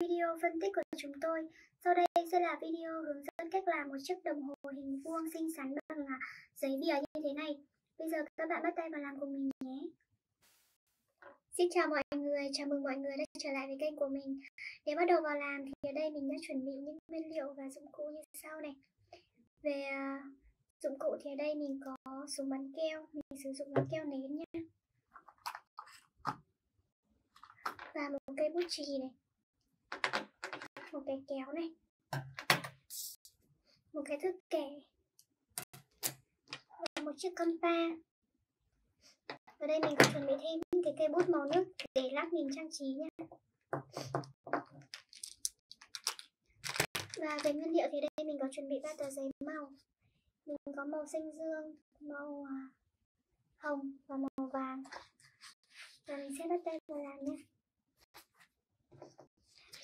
video phân tích của chúng tôi. Sau đây sẽ là video hướng dẫn cách làm một chiếc đồng hồ hình vuông xinh xắn bằng à, giấy bìa như thế này. Bây giờ các bạn bắt tay vào làm cùng mình nhé. Xin chào mọi người, chào mừng mọi người đã trở lại với kênh của mình. Để bắt đầu vào làm thì ở đây mình đã chuẩn bị những nguyên liệu và dụng cụ như sau này. Về uh, dụng cụ thì ở đây mình có súng bắn keo, mình sử dụng bắn keo nến nhé. Và một cây bút chì này một cái kéo này. Một cái thước kẻ và một chiếc compa ở đây mình còn chuẩn bị thêm những cái cây bút màu nước để lát mình trang trí nhé và về nguyên liệu thì đây mình có chuẩn bị ba tờ giấy màu. Mình có màu xanh dương, màu à, hồng và màu vàng. Và mình sẽ bắt tay vào làm nhé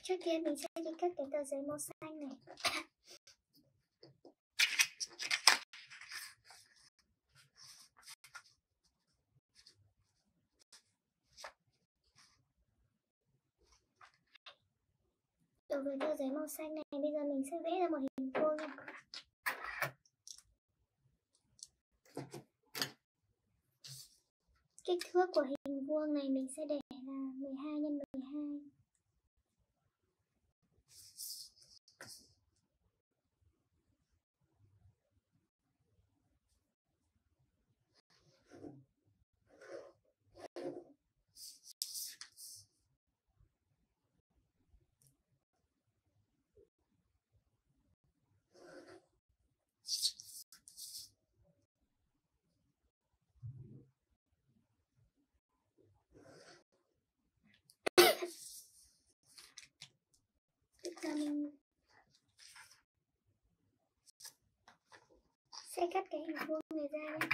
Trước tiên mình sẽ đi cắt cái tờ giấy màu xanh này Đối với tờ giấy màu xanh này, bây giờ mình sẽ vẽ ra một hình vuông. Kích thước của hình vuông này mình sẽ để là 12 x 12 giờ mình sẽ cắt cái hình vuông này ra nhé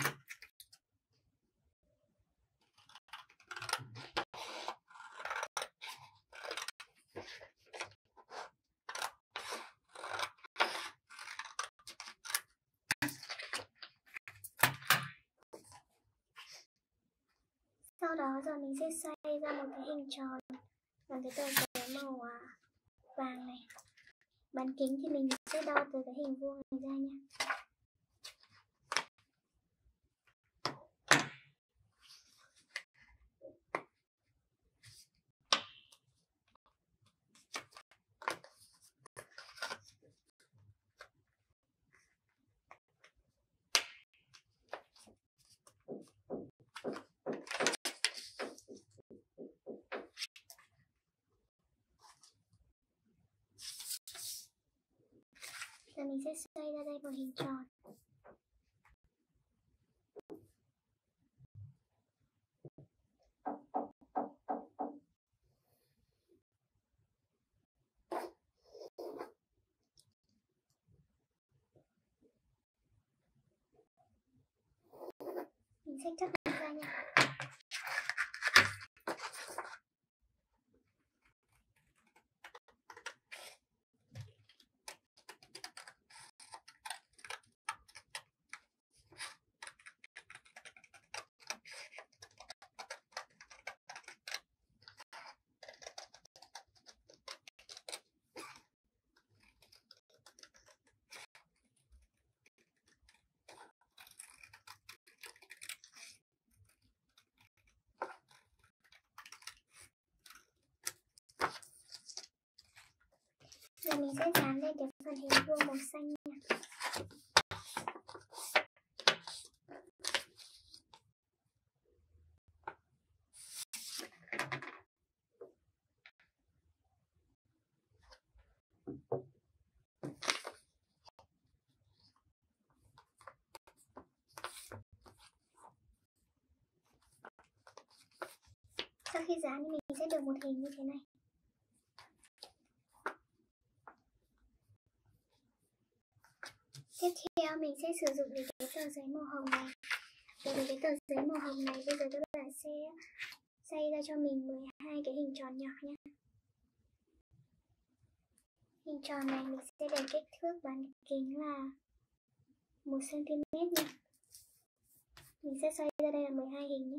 sau đó giờ mình sẽ xoay ra một cái hình tròn bằng cái tờ giấy màu à, vàng này. Bán kính thì mình sẽ đo từ cái hình vuông này ra nha. Mình sẽ xoay ra đây một hình tròn. Mình sẽ cắt ra nha. Giờ mình sẽ dán lên cái phần hình vuông màu xanh nha. Sau khi dán thì mình sẽ được một hình như thế này. Tiếp theo, mình sẽ sử dụng đến cái tờ giấy màu hồng này. Đối với cái tờ giấy màu hồng này bây giờ các bạn sẽ xây ra cho mình 12 cái hình tròn nhỏ nhé. Hình tròn này mình sẽ để kích thước bán kính là 1cm nha Mình sẽ xoay ra đây là 12 hình nhé.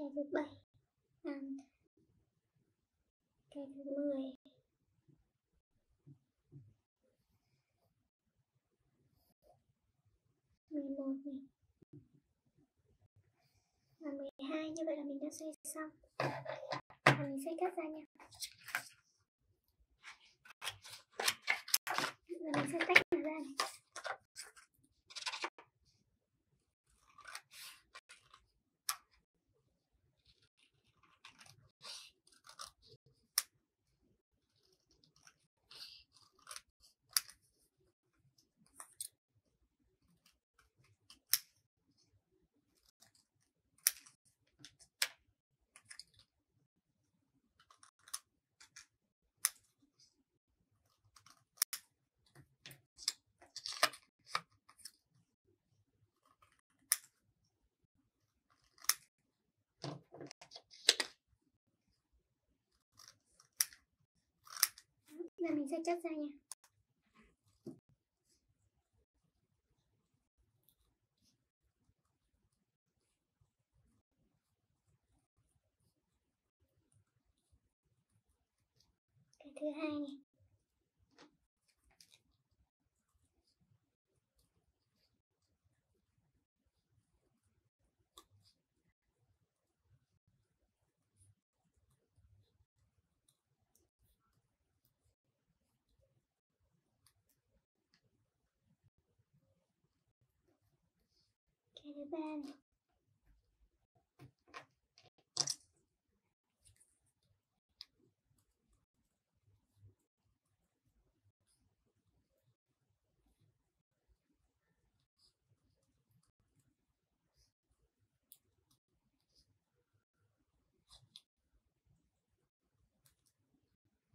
Cái thứ bảy. Um, cái thứ mười. Mười một này. Và mười hai như vậy là mình đã xoay xong. Và mình sẽ cắt ra nha. Và mình sẽ tách nó ra này Giờ mình sẽ chất ra nha. Cái thứ hai này. Cái thứ ba này